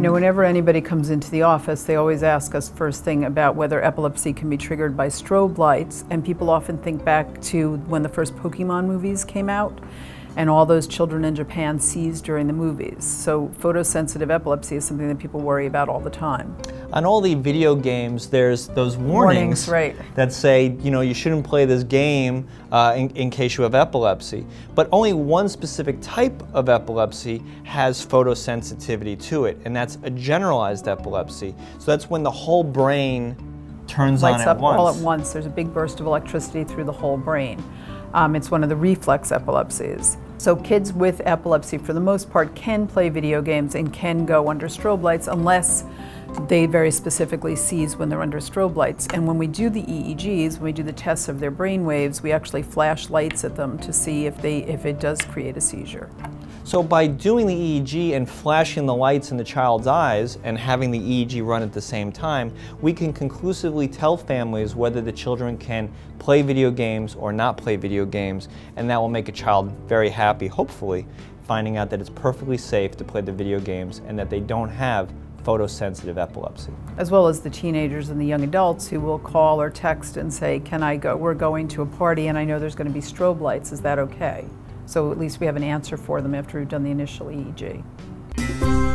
You know, mm. whenever anybody comes into the office, they always ask us first thing about whether epilepsy can be triggered by strobe lights, and people often think back to when the first Pokemon movies came out and all those children in Japan seized during the movies. So photosensitive epilepsy is something that people worry about all the time. On all the video games, there's those warnings, Warnings, right. that say, you know, you shouldn't play this game uh, in, in case you have epilepsy. But only one specific type of epilepsy has photosensitivity to it, and that's a generalized epilepsy. So that's when the whole brain turns Lights on at up once. all at once. There's a big burst of electricity through the whole brain. Um, it's one of the reflex epilepsies. So kids with epilepsy, for the most part, can play video games and can go under strobe lights unless they very specifically seize when they're under strobe lights. And when we do the EEGs, when we do the tests of their brain waves, we actually flash lights at them to see if, they, if it does create a seizure. So by doing the EEG and flashing the lights in the child's eyes and having the EEG run at the same time, we can conclusively tell families whether the children can play video games or not play video games, and that will make a child very happy, hopefully, finding out that it's perfectly safe to play the video games and that they don't have photosensitive epilepsy. as well as the teenagers and the young adults who will call or text and say, Can I go? We're going to a party and I know there's going to be strobe lights. Is that okay? So at least we have an answer for them after we've done the initial EEG.